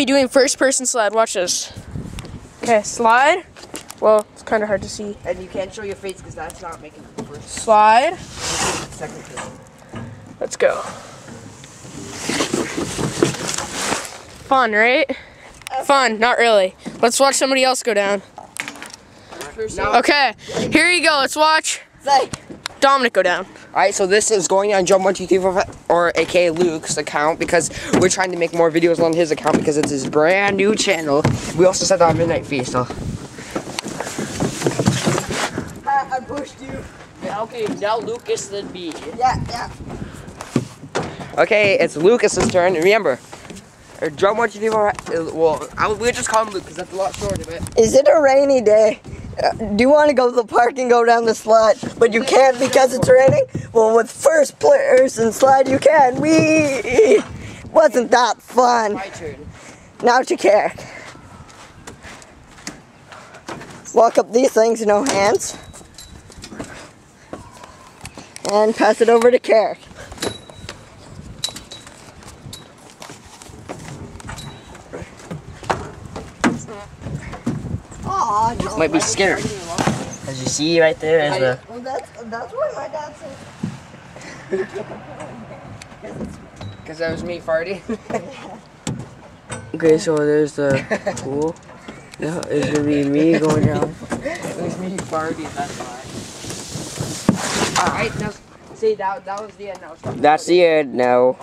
be doing first person slide. Watch this. Okay, slide. Well, it's kind of hard to see. And you can't show your face because that's not making the first Slide. second person. Let's go. Fun, right? Fun, not really. Let's watch somebody else go down. Okay, here you go. Let's watch say. Dominic go down. Alright, so this is going on Drum One Two Three Four Five, or aka Luke's account because we're trying to make more videos on his account because it's his brand new channel. We also set on Midnight Feast. So. I pushed you. Okay, now Lucas then me. Yeah, yeah. Okay, it's Lucas's turn. Remember, or drum one, two, three, four. five- uh, Well, I would, we just call him Luke because that's a lot shorter. But Is it a rainy day? Do you want to go to the park and go down the slide, but you can't because it's raining? Well, with first person slide, you can. We wasn't that fun. my turn. Now to Carrick. Walk up these things, no hands. And pass it over to Carrick. Aw, no. Might be scared. As you see right there is the Well, that's, that's what my dad said. Because that was me farting. Okay, so there's the pool. Yeah, it's gonna be me going down. it was me farting. That's why. All right, now see that that was the end. Now. That's the end now.